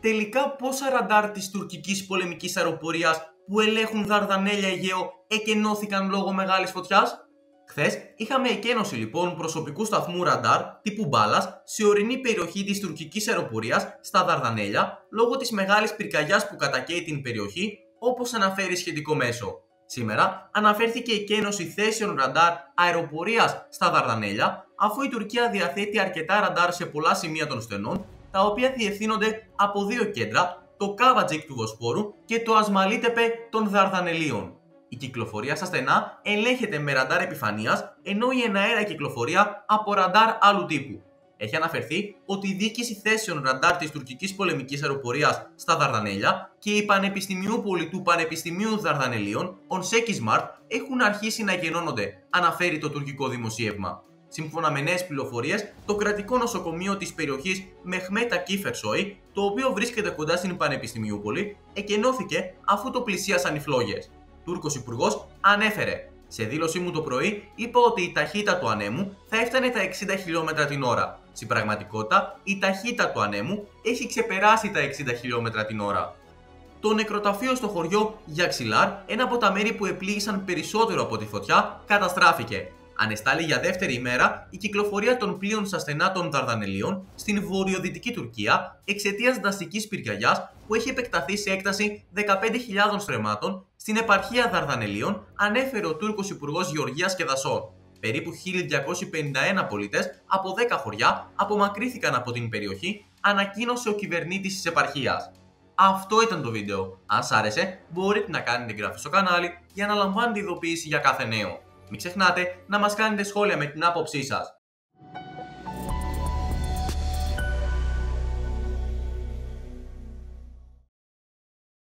τελικά πόσα ραντάρ της τουρκικής πολεμικής αεροπορίας που ελέγχουν Δαρδανέλια Αιγαίο εκενώθηκαν λόγω μεγάλης φωτιάς; Χθες είχαμε εκένωση λοιπόν προσωπικού σταθμού ραντάρ τύπου μπάλας σε ορεινή περιοχή της τουρκικής αεροπορίας στα Δαρδανέλια λόγω της μεγάλης πυρκαγιάς που κατακαίει την περιοχή, όπως αναφέρει σχετικό μέσο. Σήμερα αναφέρθηκε η κένωση θέσεων ραντάρ αεροπορίας στα Δαρδανέλια, αφού η Τουρκία διαθέτει αρκετά ραντάρ σε πολλά σημεία των στενών, τα οποία διευθύνονται από δύο κέντρα, το Κάβατζικ του Βοσπόρου και το Ασμαλίτεπε των Δαρδανελίων. Η κυκλοφορία στα στενά ελέγχεται με ραντάρ επιφανείας, ενώ η εναέρια κυκλοφορία από ραντάρ άλλου τύπου. Έχει αναφερθεί ότι η διοίκηση θέσεων ραντάρ της τουρκικής πολεμικής αεροπορίας στα Δαρδανέλια και η Πανεπιστημιούπολη του Πανεπιστημίου Δαρδανελίων, Ονσεκίζ Μαρτ, έχουν αρχίσει να εκκενώνονται, αναφέρει το τουρκικό δημοσίευμα. Σύμφωνα με νέες πληροφορίες, το κρατικό νοσοκομείο της περιοχής Μεχμέτα Κίφερσόη, το οποίο βρίσκεται κοντά στην Πανεπιστημιούπολη, εκενώθηκε αφού το πλησίασαν οι φλόγες. Τούρκος Υπουργός ανέφερε σε δήλωσή μου το πρωί είπα ότι η ταχύτητα του ανέμου θα έφτανε τα 60 χιλιόμετρα την ώρα. Στην πραγματικότητα, η ταχύτητα του ανέμου έχει ξεπεράσει τα 60 χιλιόμετρα την ώρα. Το νεκροταφείο στο χωριό Γιαξιλάρ, ένα από τα μέρη που επλήγησαν περισσότερο από τη φωτιά, καταστράφηκε. Ανεστάλλει για δεύτερη ημέρα η κυκλοφορία των πλοίων στα στενά των Δαρδανελίων στην βορειοδυτική Τουρκία εξαιτίας δραστική πυρκαγιάς που έχει επεκταθεί σε έκταση 15.000 στρεμμάτων στην επαρχία Δαρδανελίων, ανέφερε ο Τούρκος Υπουργός Γεωργίας και Δασών. Περίπου 1.251 πολίτε από 10 χωριά απομακρύθηκαν από την περιοχή, ανακοίνωσε ο κυβερνήτης της επαρχίας. Αυτό ήταν το βίντεο. Αν σ' άρεσε, μπορείτε να κάνετε εγγραφή στο κανάλι για να λαμβάνετε ειδοποίηση για κάθε νέο. Μην ξεχνάτε να μας κάνετε σχόλια με την άποψή σας.